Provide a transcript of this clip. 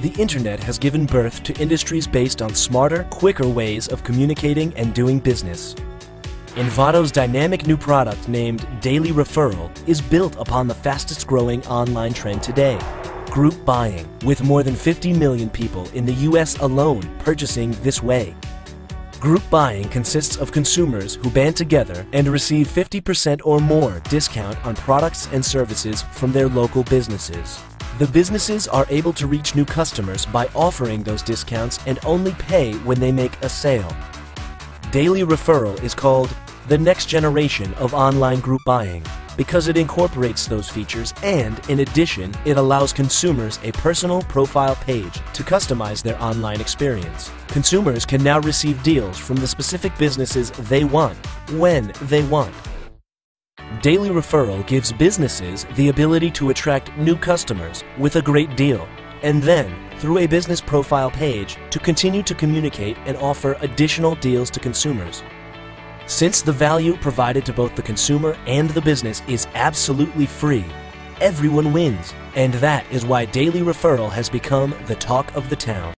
the internet has given birth to industries based on smarter, quicker ways of communicating and doing business. Envato's dynamic new product named Daily Referral is built upon the fastest growing online trend today, group buying, with more than 50 million people in the US alone purchasing this way. Group buying consists of consumers who band together and receive 50% or more discount on products and services from their local businesses. The businesses are able to reach new customers by offering those discounts and only pay when they make a sale. Daily Referral is called the next generation of online group buying because it incorporates those features and, in addition, it allows consumers a personal profile page to customize their online experience. Consumers can now receive deals from the specific businesses they want, when they want, Daily Referral gives businesses the ability to attract new customers with a great deal, and then, through a business profile page, to continue to communicate and offer additional deals to consumers. Since the value provided to both the consumer and the business is absolutely free, everyone wins, and that is why Daily Referral has become the talk of the town.